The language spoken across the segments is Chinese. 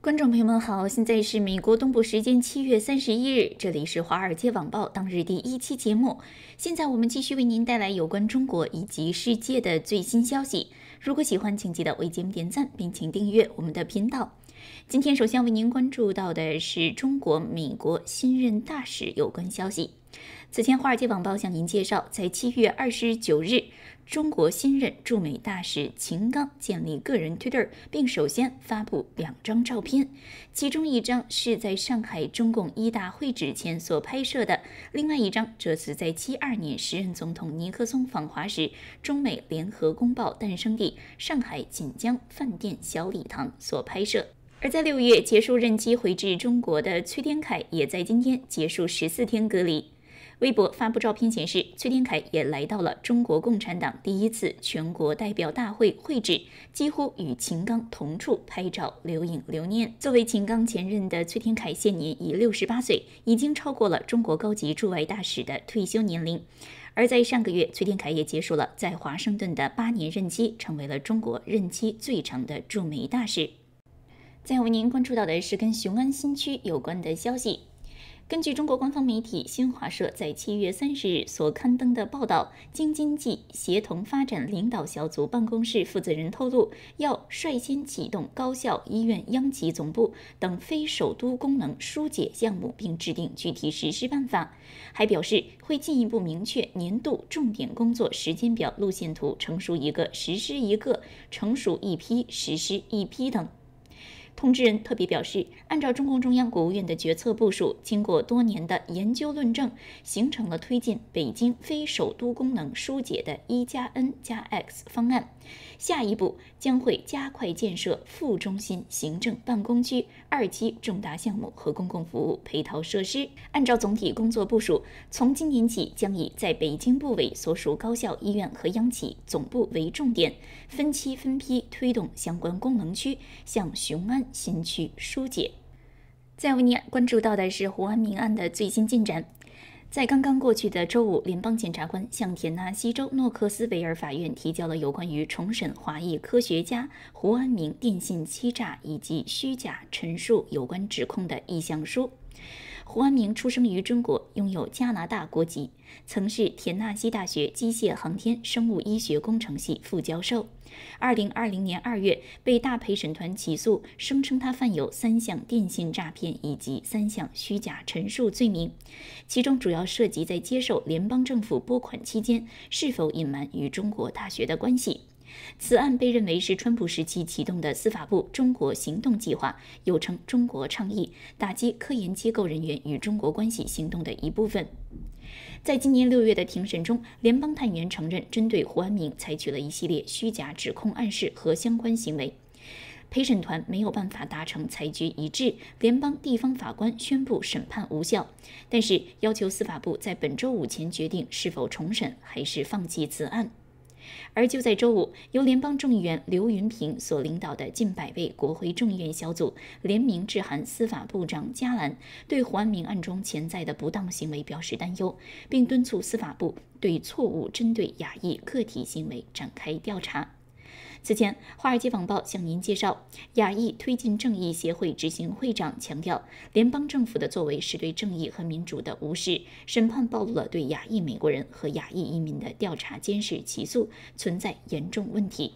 观众朋友们好，现在是美国东部时间七月三十一日，这里是华尔街网报当日第一期节目。现在我们继续为您带来有关中国以及世界的最新消息。如果喜欢，请记得为节目点赞，并请订阅我们的频道。今天首先为您关注到的是中国美国新任大使有关消息。此前，华尔街网报向您介绍，在七月二十九日。中国新任驻美大使秦刚建立个人 Twitter，并首先发布两张照片，其中一张是在上海中共一大会址前所拍摄的，另外一张则是在七二年时任总统尼克松访华时，中美联合公报诞生地上海锦江饭店小礼堂所拍摄。而在六月结束任期回至中国的崔天凯，也在今天结束十四天隔离。微博发布照片显示，崔天凯也来到了中国共产党第一次全国代表大会会址，几乎与秦刚同处拍照留影留念。作为秦刚前任的崔天凯，现年已六十八岁，已经超过了中国高级驻外大使的退休年龄。而在上个月，崔天凯也结束了在华盛顿的八年任期，成为了中国任期最长的驻美大使。再为您关注到的是跟雄安新区有关的消息。根据中国官方媒体新华社在七月三十日所刊登的报道，京津冀协同发展领导小组办公室负责人透露，要率先启动高校、医院、央企总部等非首都功能疏解项目，并制定具体实施办法。还表示会进一步明确年度重点工作时间表、路线图，成熟一个实施一个，成熟一批实施一批等。通知人特别表示，按照中共中央、国务院的决策部署，经过多年的研究论证，形成了推进北京非首都功能疏解的一加 N 加 X 方案。下一步将会加快建设副中心、行政办公区、二期重大项目和公共服务配套设施。按照总体工作部署，从今年起将以在北京部委所属高校、医院和央企总部为重点，分期分批推动相关功能区向雄安新区疏解。再为您关注到的是胡安民案的最新进展。在刚刚过去的周五，联邦检察官向田纳西州诺克斯维尔法院提交了有关于重审华裔科学家胡安明电信欺诈以及虚假陈述有关指控的意向书。胡安明出生于中国，拥有加拿大国籍，曾是田纳西大学机械航天生物医学工程系副教授。二零二零年二月，被大陪审团起诉，声称他犯有三项电信诈骗以及三项虚假陈述罪名，其中主要涉及在接受联邦政府拨款期间是否隐瞒与中国大学的关系。此案被认为是川普时期启动的司法部“中国行动计划”，又称“中国倡议”，打击科研机构人员与中国关系行动的一部分。在今年六月的庭审中，联邦探员承认针对胡安明采取了一系列虚假指控、暗示和相关行为。陪审团没有办法达成裁决一致，联邦地方法官宣布审判无效，但是要求司法部在本周五前决定是否重审还是放弃此案。而就在周五，由联邦众议员刘云平所领导的近百位国会众议院小组联名致函司法部长加兰，对胡安明案中潜在的不当行为表示担忧，并敦促司法部对错误针对亚裔个体行为展开调查。此前，《华尔街网报》向您介绍，亚裔推进正义协会执行会长强调，联邦政府的作为是对正义和民主的无视。审判暴露了对亚裔美国人和亚裔移民的调查、监视、起诉存在严重问题。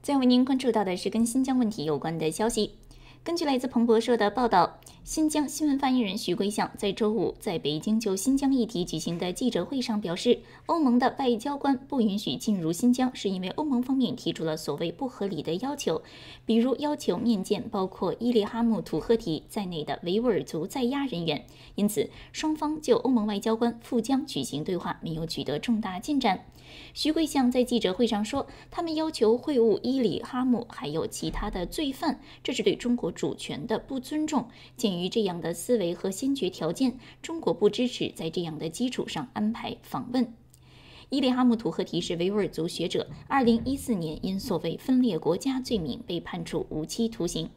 再为您关注到的是跟新疆问题有关的消息。根据来自彭博社的报道，新疆新闻发言人徐桂向在周五在北京就新疆议题举行的记者会上表示，欧盟的外交官不允许进入新疆，是因为欧盟方面提出了所谓不合理的要求，比如要求面见包括伊利哈木土赫提在内的维吾尔族在押人员。因此，双方就欧盟外交官赴疆举行对话没有取得重大进展。徐桂相在记者会上说，他们要求会晤伊里哈木还有其他的罪犯，这是对中国主权的不尊重。鉴于这样的思维和先决条件，中国不支持在这样的基础上安排访问。伊里哈木图赫提是维吾尔族学者，二零一四年因所谓分裂国家罪名被判处无期徒刑。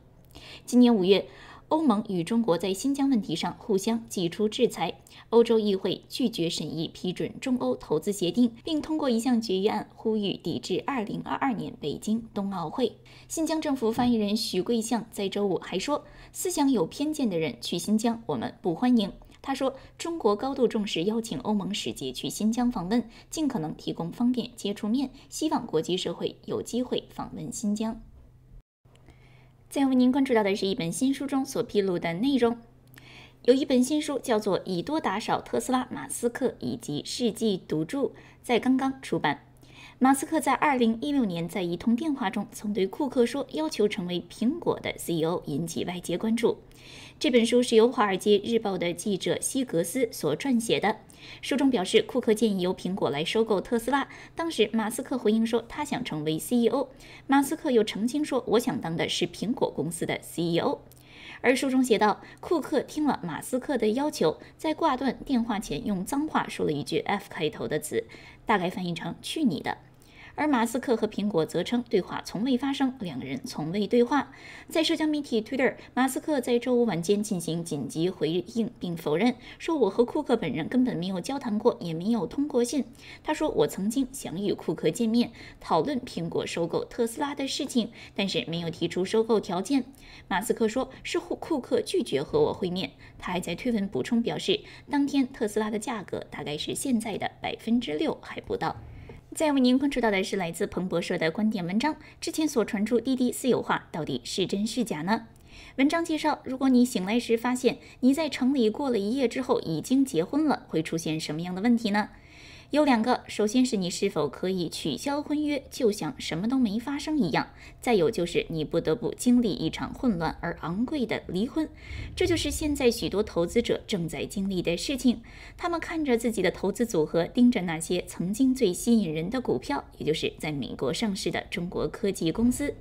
今年五月。欧盟与中国在新疆问题上互相祭出制裁。欧洲议会拒绝审议批准中欧投资协定，并通过一项决议案，呼吁抵制2022年北京冬奥会。新疆政府发言人许桂相在周五还说：“思想有偏见的人去新疆，我们不欢迎。”他说：“中国高度重视邀请欧盟使节去新疆访问，尽可能提供方便接触面，希望国际社会有机会访问新疆。”在为您关注到的是一本新书中所披露的内容，有一本新书叫做《以多打少特斯拉、马斯克以及世纪赌注》，在刚刚出版。马斯克在二零一六年在一通电话中曾对库克说，要求成为苹果的 CEO，引起外界关注。这本书是由《华尔街日报》的记者西格斯所撰写的。书中表示，库克建议由苹果来收购特斯拉。当时，马斯克回应说，他想成为 CEO。马斯克又澄清说，我想当的是苹果公司的 CEO。而书中写道，库克听了马斯克的要求，在挂断电话前用脏话说了一句 F 开头的词，大概翻译成“去你的”。而马斯克和苹果则称对话从未发生，两人从未对话。在社交媒体 Twitter，马斯克在周五晚间进行紧急回应，并否认说：“我和库克本人根本没有交谈过，也没有通过信。”他说：“我曾经想与库克见面，讨论苹果收购特斯拉的事情，但是没有提出收购条件。”马斯克说：“是库库克拒绝和我会面。”他还在推文补充表示，当天特斯拉的价格大概是现在的百分之六还不到。再为您关注到的是来自彭博社的观点文章。之前所传出滴滴私有化到底是真是假呢？文章介绍，如果你醒来时发现你在城里过了一夜之后已经结婚了，会出现什么样的问题呢？有两个，首先是你是否可以取消婚约，就像什么都没发生一样；再有就是你不得不经历一场混乱而昂贵的离婚。这就是现在许多投资者正在经历的事情。他们看着自己的投资组合，盯着那些曾经最吸引人的股票，也就是在美国上市的中国科技公司。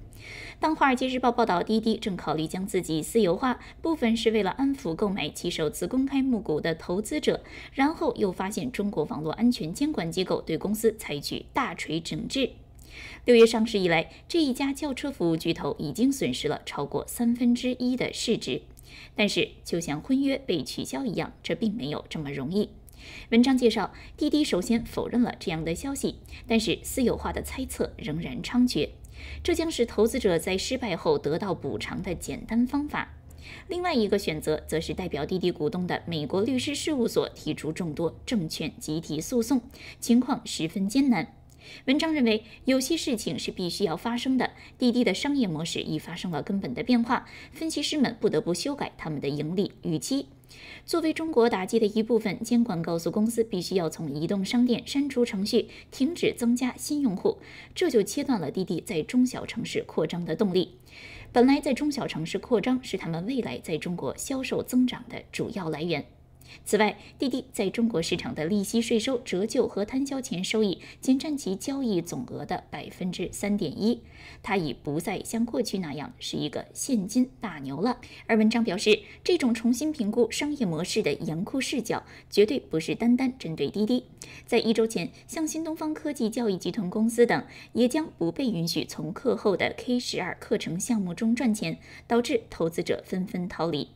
当《华尔街日报》报道滴滴正考虑将自己私有化，部分是为了安抚购买其首次公开募股的投资者，然后又发现中国网络安全监管机构对公司采取大锤整治。六月上市以来，这一家轿车服务巨头已经损失了超过三分之一的市值。但是，就像婚约被取消一样，这并没有这么容易。文章介绍，滴滴首先否认了这样的消息，但是私有化的猜测仍然猖獗。这将是投资者在失败后得到补偿的简单方法。另外一个选择，则是代表滴滴股东的美国律师事务所提出众多证券集体诉讼，情况十分艰难。文章认为，有些事情是必须要发生的。滴滴的商业模式已发生了根本的变化，分析师们不得不修改他们的盈利预期。作为中国打击的一部分，监管告诉公司必须要从移动商店删除程序，停止增加新用户，这就切断了滴滴在中小城市扩张的动力。本来在中小城市扩张是他们未来在中国销售增长的主要来源。此外，滴滴在中国市场的利息、税收、折旧和摊销前收益仅占其交易总额的百分之三点一，它已不再像过去那样是一个现金大牛了。而文章表示，这种重新评估商业模式的严酷视角绝对不是单单针对滴滴。在一周前，像新东方科技教育集团公司等也将不被允许从课后的 K 十二课程项目中赚钱，导致投资者纷纷逃离。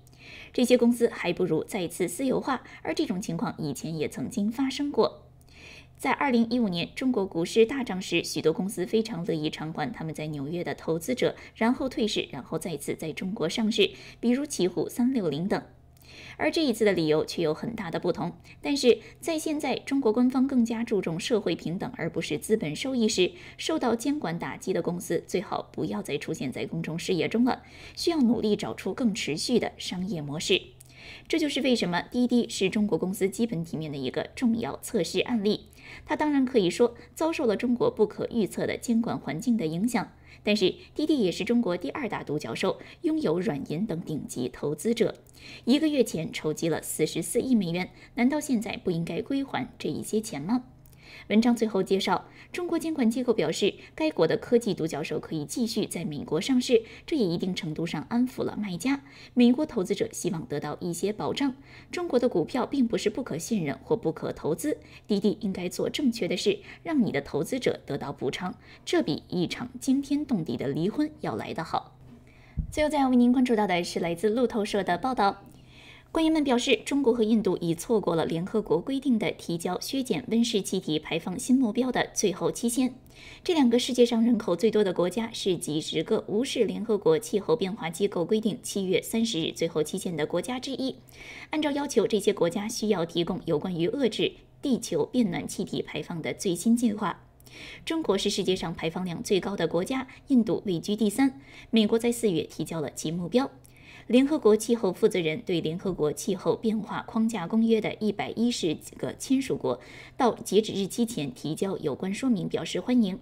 这些公司还不如再次私有化，而这种情况以前也曾经发生过。在二零一五年中国股市大涨时，许多公司非常乐意偿还他们在纽约的投资者，然后退市，然后再次在中国上市，比如奇虎、三六零等。而这一次的理由却有很大的不同。但是在现在中国官方更加注重社会平等而不是资本收益时，受到监管打击的公司最好不要再出现在公众视野中了，需要努力找出更持续的商业模式。这就是为什么滴滴是中国公司基本体面的一个重要测试案例。他当然可以说遭受了中国不可预测的监管环境的影响，但是滴滴也是中国第二大独角兽，拥有软银等顶级投资者。一个月前筹集了四十四亿美元，难道现在不应该归还这一些钱吗？文章最后介绍，中国监管机构表示，该国的科技独角兽可以继续在美国上市，这也一定程度上安抚了卖家。美国投资者希望得到一些保障。中国的股票并不是不可信任或不可投资，滴滴应该做正确的事，让你的投资者得到补偿，这比一场惊天动地的离婚要来得好。最后，再要为您关注到的是来自路透社的报道。官员们表示，中国和印度已错过了联合国规定的提交削减温室气体排放新目标的最后期限。这两个世界上人口最多的国家是几十个无视联合国气候变化机构规定七月三十日最后期限的国家之一。按照要求，这些国家需要提供有关于遏制地球变暖气体排放的最新计划。中国是世界上排放量最高的国家，印度位居第三。美国在四月提交了其目标。联合国气候负责人对联合国气候变化框架公约的一百一十几个签署国到截止日期前提交有关说明表示欢迎。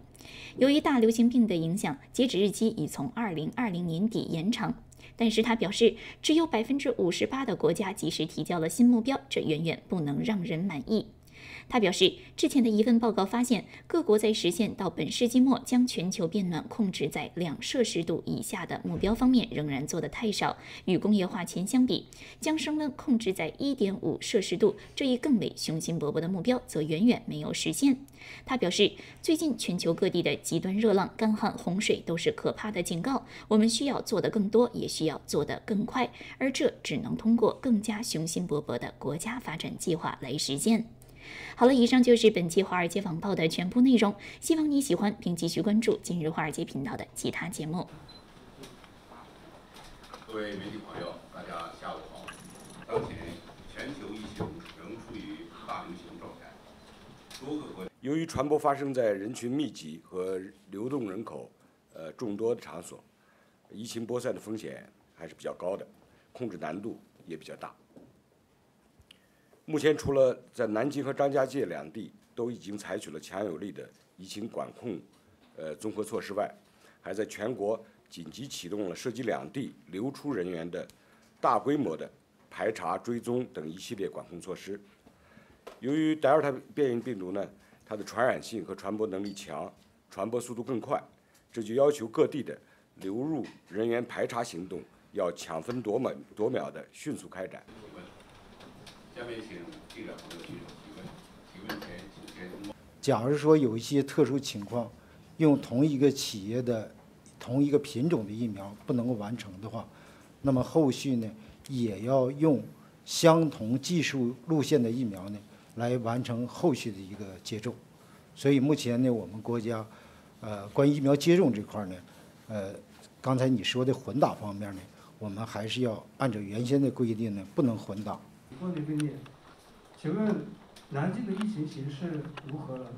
由于大流行病的影响，截止日期已从二零二零年底延长。但是他表示，只有百分之五十八的国家及时提交了新目标，这远远不能让人满意。他表示，之前的一份报告发现，各国在实现到本世纪末将全球变暖控制在两摄氏度以下的目标方面仍然做得太少。与工业化前相比，将升温控制在一点五摄氏度这一更为雄心勃勃的目标则远远没有实现。他表示，最近全球各地的极端热浪、干旱、洪水都是可怕的警告。我们需要做得更多，也需要做得更快，而这只能通过更加雄心勃勃的国家发展计划来实现。好了，以上就是本期《华尔街网报》的全部内容。希望你喜欢，并继续关注今日华尔街频道的其他节目。各位媒体朋友，大家下午好。当前全球疫情仍处于大流行状态，多个国由于传播发生在人群密集和流动人口呃众多的场所，疫情播散的风险还是比较高的，控制难度也比较大。目前，除了在南京和张家界两地都已经采取了强有力的疫情管控，呃综合措施外，还在全国紧急启动了涉及两地流出人员的大规模的排查、追踪等一系列管控措施。由于德尔塔变异病毒呢，它的传染性和传播能力强，传播速度更快，这就要求各地的流入人员排查行动要抢分夺秒、夺秒的迅速开展。下面请记者朋友举手提问。提问前请先。假如说有一些特殊情况，用同一个企业的同一个品种的疫苗不能够完成的话，那么后续呢也要用相同技术路线的疫苗呢来完成后续的一个接种。所以目前呢，我们国家呃关于疫苗接种这块呢，呃刚才你说的混打方面呢，我们还是要按照原先的规定呢，不能混打。问的个点，请问南京的疫情形势如何了？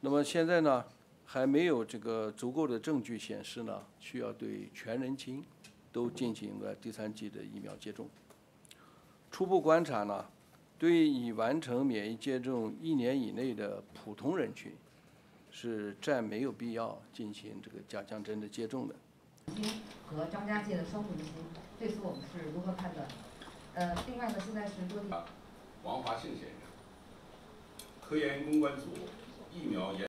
那么现在呢，还没有这个足够的证据显示呢，需要对全人群都进行个第三剂的疫苗接种。初步观察呢，对已完成免疫接种一年以内的普通人群，是暂没有必要进行这个加强针的接种的。和张家界的双普星，对此我们是如何判断？呃，另外呢，现在是多地。王华庆先生，科研公关组疫苗研。